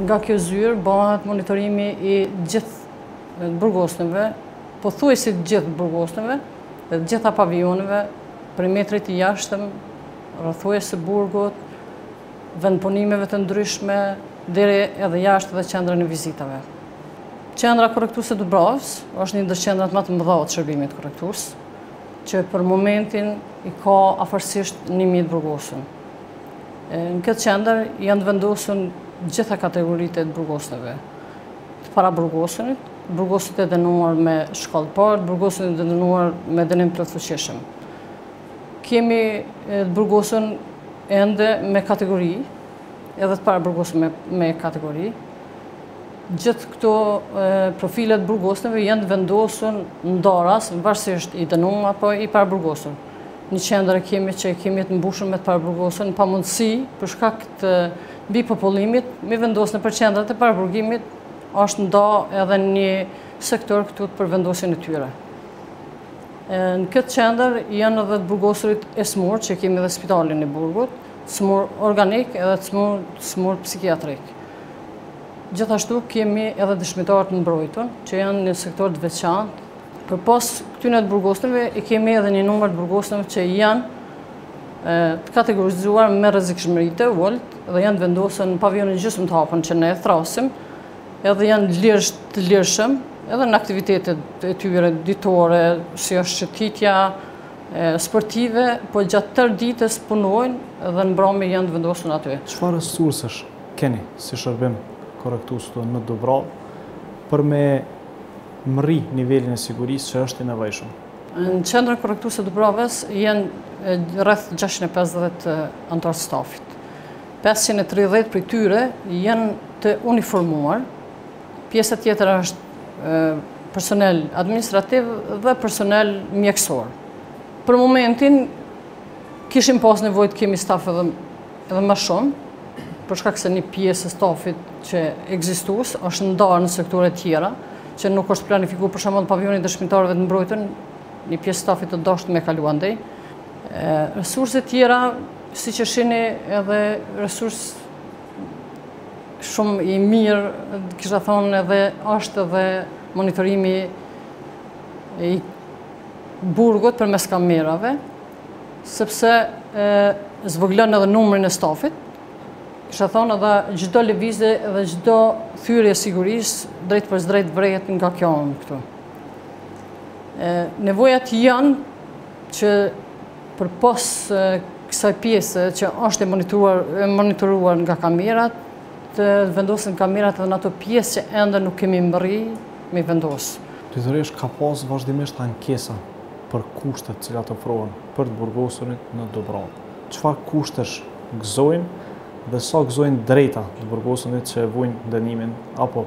Nga kjo zyrë bëhet monitorimi i gjithë të burgosunve, pothuajse të gjithë të burgosunve, dhe të gjitha pavioneve, perimetrit të jashtëm, rrethojës së burgut, vendpunimeve të ndryshme, deri edhe jashtë dhe qendrën e vizitave. Qendra korrektuese e Dubravës është një ndër qendrat më të mëdha të shërbimit korrektues, që për momentin i ka afërsisht 1000 të burgosun. Në këtë qendër janë të vendosun të gjitha kategoritë e të burgosunve. Të paraburgosunit, të burgosunit e dënuar me shkallë të parë, të burgosunit e dënuar me dënim të plotfuqishëm. Kemi të burgosun ende me kategori, edhe të paraburgosun me, me kategori. Gjithë këto profile të burgosunve janë të vendosur ndaras varësisht i dënuar apo i paraburgosur. Një qendër e kemi që e kemi të mbushur me të paraburgosur në pamundësi për shkak të mbipopullimit me i vendos nëpër qendrat e paraburgimit është nda edhe një sektor këtu për vendosjen e tyre. Në këtë qendër janë edhe të burgosurit e smurë që kemi dhe spitalin e burgut, të smurë organik edhe të smurë, smurë psikiatrik. Gjithashtu kemi edhe dëshmitarë të mbrojtur, që janë në sektor të veçantë. Përpos këtyne të burgosunve, i kemi edhe një numër të burgosunve që janë të kategorizuar me rrezikshmëri të ulët dhe janë të vendosur në pavionin gjysmë të hapur që ne e thrrasim, edhe janë lirsh të lirshëm, edhe në aktivitetet e tyre ditore, siç është shëtitja sportive, po gjatë tërë ditës punojnë dhe në mbrëmje janë të vendosur aty. Çfarë resursesh keni si shërbim korrektues këtu në Dubravë për me mrri nivelin e sigurisë që është i nevojshëm? Në qendrën korrektuese të Dubravës janë rreth 650 anëtarë të stafit. 530 prej tyre janë të uniformuar. Pjesa tjetër është personel administrativ dhe personel mjekësor. Për momentin kishim pas nevojë të kemi staf edhe Edhe më shumë, për shkak se një pjesë e stafit që ekzistues, është ndarë në sektore tjera, që nuk është planifiku për shembull edhe pavioni i dëshmitarëve të mbrojtun, një pjesë e stafit është dashtë me kalu andej. Resurset tjera, siç e shihni edhe resurs shumë i mirë, kisha thënë edhe është edhe monitorimi i burgut përmes kamerave, sepse zvogëlon edhe numrin e stafit, kështu domethënë edhe çdo lëvizje dhe çdo thyerje e sigurisë drejtpërsëdrejti vërehet nga kjo zonë këtu. Nevojat janë që përpos kësaj pjese që është e monitoruar nga kamerat, të vendosin kamerat edhe në ato pjesë që ende nuk kemi mbërri me vendosë. Z. Berisha, ka pasë vazhdimisht ankesa për kushtet të cilat ofrohen për të burgosurit në Dubravë. Çfarë kushtesh gëzojnë dhe sa gëzojnë të drejta të burgosurit që e vuajnë dënimin apo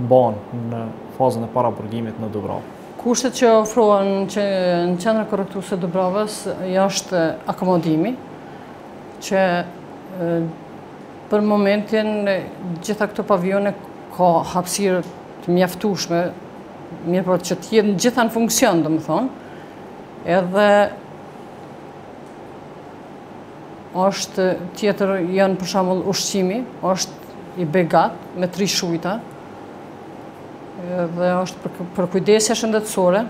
mbahen në fazën e paraburgimit në Dubravë. Kushtet që ofrohen në qendrën korrektuese të Dubravës është akomodimi që për momentin gjitha këto pavione ka hapësirë të mjaftueshme Mirëpo që të jetë në gjitha në funksion, domethënë, edhe është tjetër janë për shembull ushqimi, është i begatë me tri shujta, dhe është përkujdesja shëndetësore,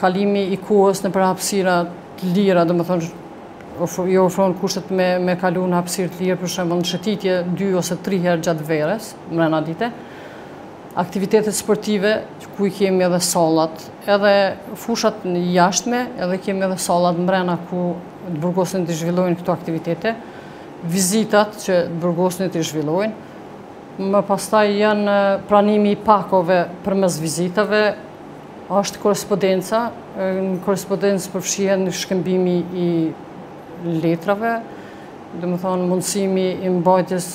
kalimi i kohës nëpër hapsira të lira, domethënë, ju ofrohen kushtet me, me kalu në hapsirë të lirë, për shembull në shëtitje dy ose tri herë gjatë verës, mrena ditës, aktivitetet sportive ku i kemi edhe sallat, edhe fushat e jashtme, edhe kemi edhe sallat mbrena ku të burgosunit i zhvillojnë këto aktivitete, vizitat që të burgosunit i zhvillojnë, më pastaj janë pranimi i pakove përmes vizitave, është korrespondenca, në korrespondencë përfshihen shkëmbimi i letrave, domethënë mundësimi i mbajtjes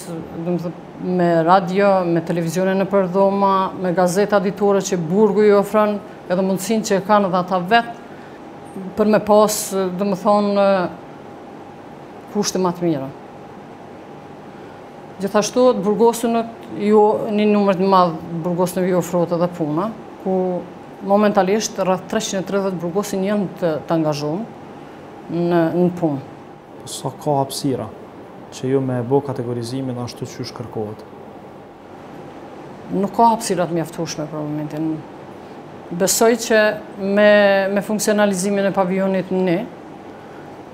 domethënë me radio, me televizione nëpër dhoma, me gazeta ditore që burgu i ofron edhe mundësinë që e kanë dhe ata vetë për me pasë domethënë kushte ma të mira. Gjithashtu të burgosu në jo, një numër të madhë burgos në jo ofrot edhe puna, ku momentalisht rreth 330 të burgosun janë të, të angazhum në, në punë. Po sa ka hapësira që ju me e bo kategorizimin ashtu qysh kërkohet? Nuk ka hapësira të mjaftushme për momentin. Besoj që me, me funksionalizimin e pavionit 1,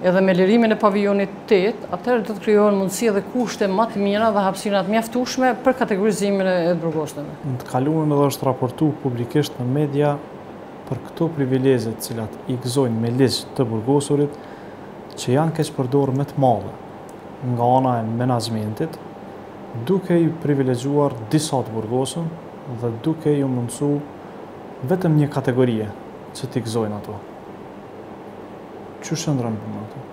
edhe me lirimin e pavionit 8, atëherë do të krijohen mundësi edhe kushte më të mira dhe hapësira të mjaftueshme për kategorizimin e të burgosunve. Në të kaluarën edhe është raportuar publikisht në media për këto privilegje të cilat i gëzojnë me ligj të burgosurit, që janë keqpërdorë me të madhe nga ana e menaxhmentit, duke i privilegjuar disa të burgosur dhe duke iu mundësu vetëm një kategorie që t'i gëzojnë ato. Qysh e ndrojmë ato?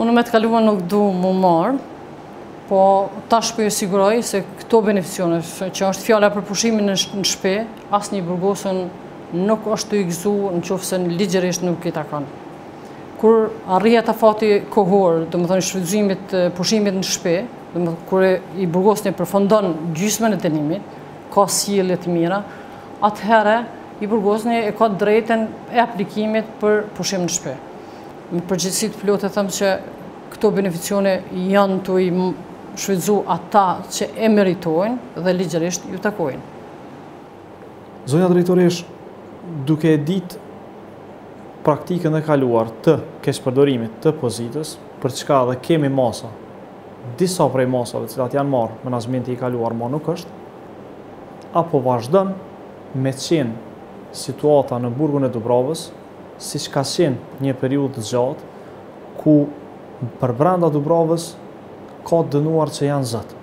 Unë me të kaluar nuk du m'u marrë, po tash po ju siguroj se këto beneficione, që është fjalla për pushimin në shpi, asnjë i burgosun Nuk është tu i gëzu në qoftë se ligjërisht nuk i takon. Kur arrihet afati kohor, do më thënë shfrytëzimit t'pushimit në shpi, do më thënë kur i burgosni përfundon gjysmën e dënimit, ka sjellje të mira, atëherë i burgosni e ka drejtën e aplikimit për pushim në shpi. Me përgjegjësi t'plotë e them që këto beneficione janë tu i shfrytëzu ata që e meritojnë dhe ligjërisht ju takojnë. Zonja drejtoreshë, duke e ditë praktikën e kaluar të keqpërdorimit të pozitës, për çka edhe kemi masa, disa prej masave cilat janë marrë, menaxhmenti i kaluar ma nuk është, apo vazhdon me qenë situata në burgun e Dubravës, siç ka qenë një periudhë të gjatë, ku përbrenda Dubravës ka të dënuar që janë zot,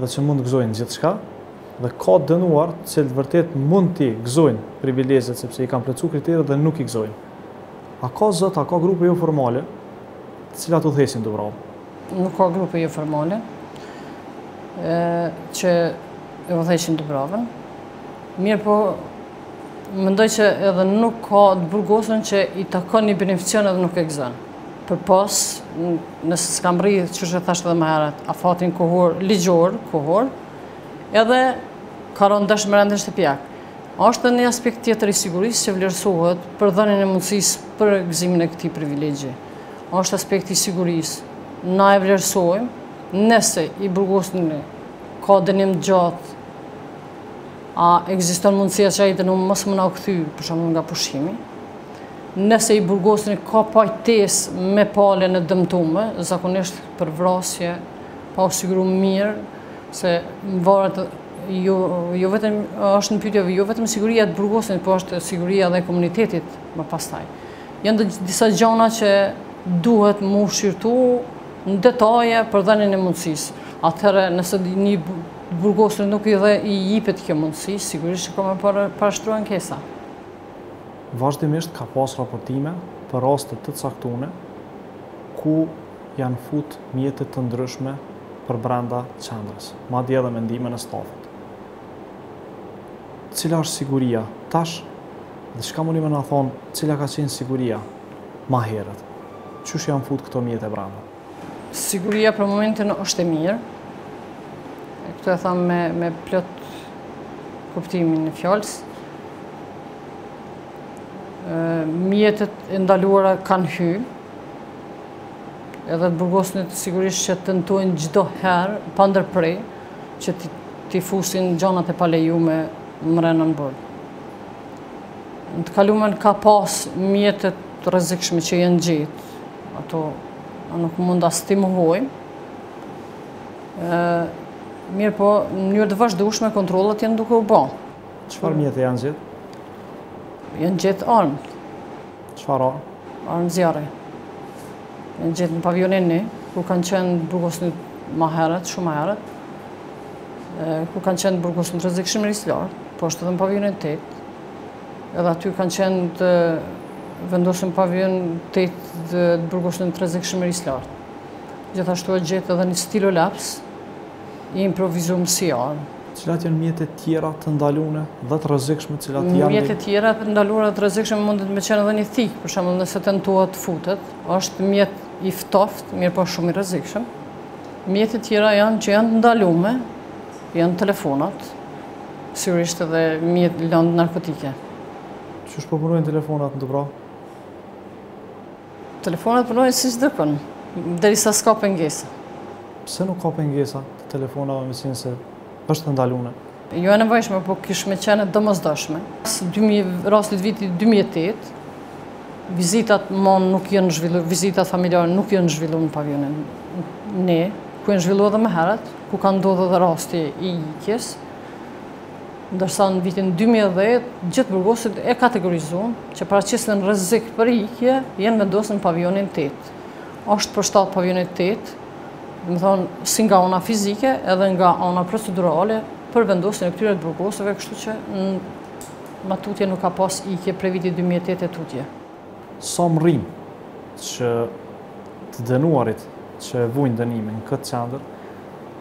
dhe që mund të gëzojnë gjithçka, dhe ka të dënuar të cilët vërtet mund t'i gëzojnë privilegjet sepse i kanë plotësuar kriteret dhe nuk i gëzojnë. A ka zot, a ka grupe jo formale të cilat udhëheqin Dubravën? Nuk ka grupe jo formale që e udhëheqin Dubravën. Mirëpo, mendoj që edhe nuk ka të burgosun që i takon një beneficion edhe nuk e gëzon. Përpos, nëse s'ka mrri, siç thashë edhe më herët, afatin kohor, ligjor, kohor, Edhe ka rënë ndesh me rendin shtëpiak. Ashtë dhe një aspekt tjetër i sigurisë që vlerësohet për dhënjën e mundësisë për gëzimin e këtij privilegji. Ashtë aspekti i sigurisë. Na e vlerësojmë, nëse i burgosni ka dënim t'gjatë, a ekziston mundësia që ai i dënum mos me u kthy, për shembull nga pushimi, nëse i burgosni ka pajtesë me palën e dëmtume, zakonisht për vrasje, pa u siguru mirë, Se varet jo, jo vetëm, është në pytje jo vetëm siguria e të burgosnit, po është siguria edhe e komunitetit më pastaj. Janë dhe disa gjana që duhet m'u shqyrtu në detaje për dhënien e mundësisë. Atëherë, nëse një t'burgosni nuk i dhe i jipet kjo mundësi, sigurisht që ka me parashtru ankesa. Vazhdimisht ka pas raportime për raste të caktune, ku janë fut mjete të ndryshme përbrenda qendrës, madje edhe me ndihmën e stafit. Cila është siguria tash? Dhe çka mundi më na thonë cila ka qenë siguria ma herët? Qysh janë fut këto mjete brenda? Siguria për momentin është e mirë. Këtë e tham me, me plot kuptimin e fjalës. Mjetet e ndaluara kanë hy Edhe të burgosnit sigurisht që tentojnë çdo herë pa ndërprej që t'i fusin gjanat e palejume mrena në burg. Në të kalumen ka pas mjete të rrezikshme që janë gjetë. Ato nuk mund as t'i mohojmë. Mirëpo, në mënyrë të vazhdushme, kontrollet janë duke u bo. Çfarë mjete janë gjetë? Janë gjetë armë. Çfarë armë? Armë zjarri. Janë gjetë në pavijonin një, ku kanë qenë të burgosnit ma herët, shumë ma herët, ku kanë qenë të burgosnit të rrezikshmërisë së lartë, po ashtu edhe në pavijonin tetë, edhe aty kanë qenë të vendosun pavijon tetë edhe të burgosun të rrezikshmërisë së lartë. Gjithashtu u gjet edhe një stilolaps, i improvizum si armë. Cilat janë mjetet tjera të ndalune dhe të rrezikshme cilat janë një... Mjetet tjera të ndalune dhe të rrezikshme mundet me qenë edhe një thikë, për shembull nëse tentohet të futet, është mjet i ftoft, mirëpo shumë i rrezikshëm. Mjete tjera janë që janë të ndalume, janë telefonat, sigurisht edhe mjet lëndë narkotike. Qysh po punojnë telefonat në të pra? Telefonat punojnë si çdokun, derisa s'ka pengesa. Pse nuk ka pengesa të telefonave meqenëse është e ndalune? Jo e nevojshme, po kish me qenë e domosdoshme. Pas rastit vitit 2008, vizitat ma nuk janë zhvillu, vizitat familjare nuk janë zhvillu në pavijonin një, ku janë zhvillu edhe më herët, ku ka ndodhë edhe rasti i ikjes, Ndërsa në vitin 2010, gjithë të burgosurit e kategorizun që paraqisnin rrezik për ikje, janë vendos në pavijonin 8. Është përshtat pavijoni 8, domethonë si nga ana fizike edhe nga ana procedurale për vendosjen e këtyre të burgosurve, kështu që ma tutje nuk ka pas ikje prej vitit 2008 e tutje. Sa mërrijnë që të dënuarit që e vujnë dënimin në këtë qendër,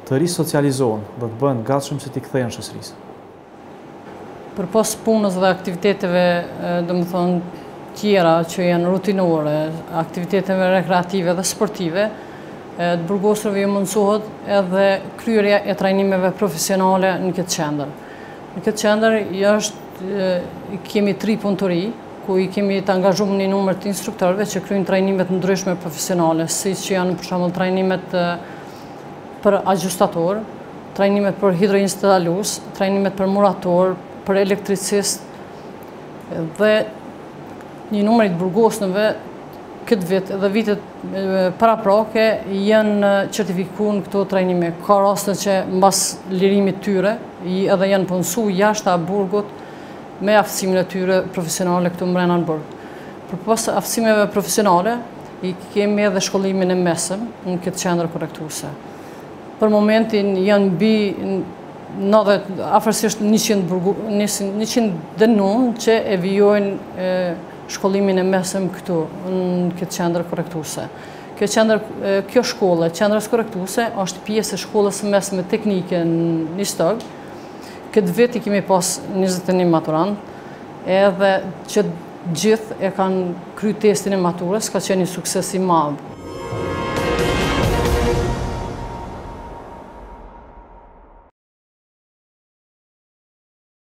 Të risocializohen dhe të bëhen të gatshëm që t'i kthehen shoqërisë. Përpos punës dhe aktiviteteve, domethënë tjera që janë rutinore, aktiviteteve rekreative dhe sportive, të burgosurve ju mundësohet edhe kryerja e trajnimeve profesionale në këtë qendër. Në këtë qendër kemi tri punëtori, ku i kemi të angazhum një numër të instruktorve që kryjnë trajnime të ndryshme profesionale, siç janë për shembull trajnimet për axhustatorë, trajnimet për hidroinstalues, trajnimet për muratorë, për elektricist dhe një numër i të burgosurve këtë vit dhe vitet paraprake janë certifiku në këto trajnime. Ka raste që mbas lirimit tyre edhe janë punësu jashta burgut me aftësimin e tyre profesionale këtu mrena në burg. Përpos aftësimeve profesionale, I kemi edhe shkollimin e mesëm në këtë qendër korrektuese. Për momentin janë mbi afërsisht 100 të dënun që e vijojnë shkollimin e mesëm këtu, në këtë qendër korrektuese. Kjo shkollë e qendrës korrektuese është pjesë e shkollës mesme teknike në Istog. Këtë vit i kemi pas 21 maturantë, edhe që Gjithë e kanë kry testin e maturës, ka qenë një sukses i madh.